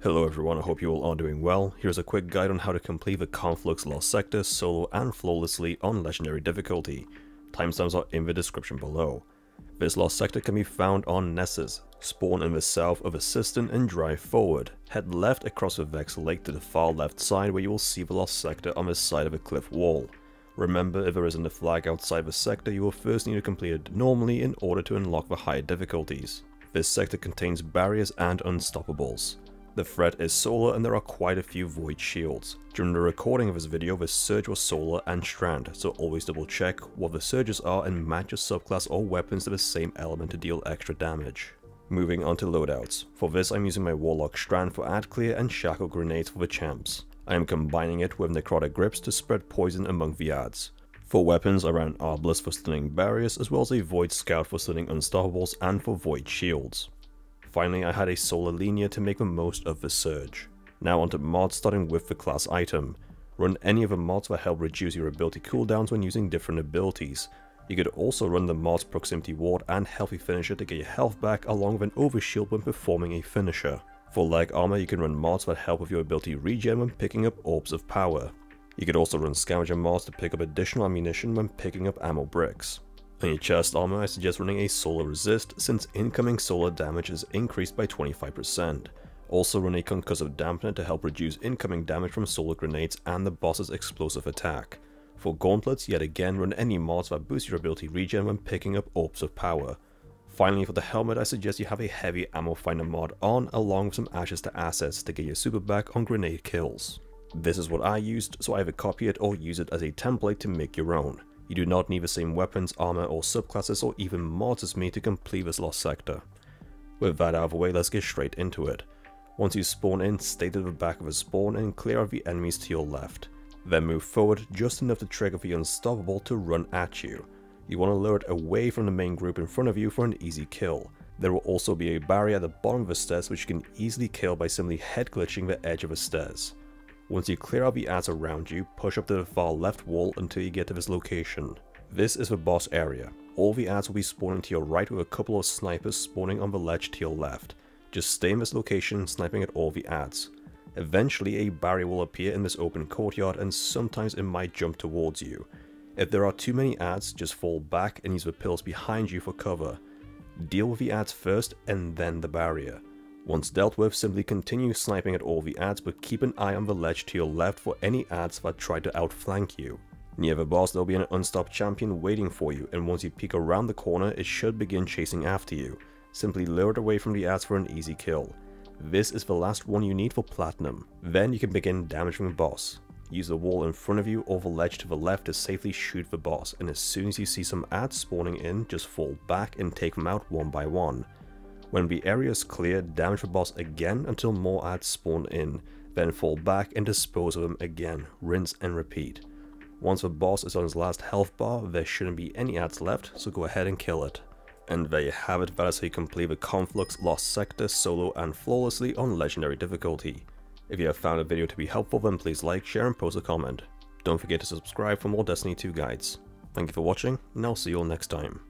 Hello everyone, I hope you all are doing well. Here's a quick guide on how to complete the Conflux Lost Sector solo and flawlessly on Legendary difficulty. Timestamps are in the description below. This Lost Sector can be found on Nessus. Spawn in the south of Assistant and drive forward. Head left across the Vex Lake to the far left side where you will see the Lost Sector on the side of a cliff wall. Remember, if there isn't a flag outside the sector, you will first need to complete it normally in order to unlock the higher difficulties. This sector contains barriers and unstoppables. The threat is solar and there are quite a few void shields. During the recording of this video the surge was solar and strand, so always double check what the surges are and match your subclass or weapons to the same element to deal extra damage. Moving on to loadouts. For this I'm using my Warlock Strand for ad clear and Shackle Grenades for the champs. I am combining it with Necrotic Grips to spread poison among the ads. For weapons I ran Arbalest for stunning barriers as well as a Void Scout for stunning unstoppables and for Void Shields. Finally, I had a Solar Linear to make the most of the surge. Now onto mods starting with the class item. Run any of the mods that help reduce your ability cooldowns when using different abilities. You could also run the mods Proximity Ward and Healthy Finisher to get your health back along with an overshield when performing a finisher. For leg armor you can run mods that help with your ability regen when picking up Orbs of Power. You could also run Scavenger mods to pick up additional ammunition when picking up ammo bricks. On your chest armor, I suggest running a solar resist since incoming solar damage is increased by 25%. Also run a concussive dampener to help reduce incoming damage from solar grenades and the boss's explosive attack. For gauntlets, yet again run any mods that boost your ability regen when picking up orbs of power. Finally for the helmet I suggest you have a heavy ammo finder mod on along with some ashes to assets to get your super back on grenade kills. This is what I used, so either copy it or use it as a template to make your own. You do not need the same weapons, armor or subclasses or even mods as me to complete this lost sector. With that out of the way, let's get straight into it. Once you spawn in, stay to the back of the spawn and clear out the enemies to your left. Then move forward just enough to trigger the unstoppable to run at you. You want to lure it away from the main group in front of you for an easy kill. There will also be a barrier at the bottom of the stairs which you can easily kill by simply head glitching the edge of the stairs. Once you clear out the ads around you, push up to the far left wall until you get to this location. This is the boss area. All the ads will be spawning to your right with a couple of snipers spawning on the ledge to your left. Just stay in this location sniping at all the ads. Eventually a barrier will appear in this open courtyard and sometimes it might jump towards you. If there are too many ads, just fall back and use the pills behind you for cover. Deal with the ads first and then the barrier. Once dealt with, simply continue sniping at all the ads but keep an eye on the ledge to your left for any ads that try to outflank you. Near the boss there will be an unstopped champion waiting for you and once you peek around the corner it should begin chasing after you. Simply lure it away from the ads for an easy kill. This is the last one you need for platinum. Then you can begin damaging the boss. Use the wall in front of you or the ledge to the left to safely shoot the boss and as soon as you see some ads spawning in just fall back and take them out one by one. When the area is clear, damage the boss again until more ads spawn in, then fall back and dispose of them again, rinse and repeat. Once the boss is on his last health bar, there shouldn't be any ads left, so go ahead and kill it. And there you have it, that is how you complete the Conflux Lost Sector solo and flawlessly on Legendary difficulty. If you have found the video to be helpful then please like, share and post a comment. Don't forget to subscribe for more Destiny 2 guides. Thank you for watching, and I'll see you all next time.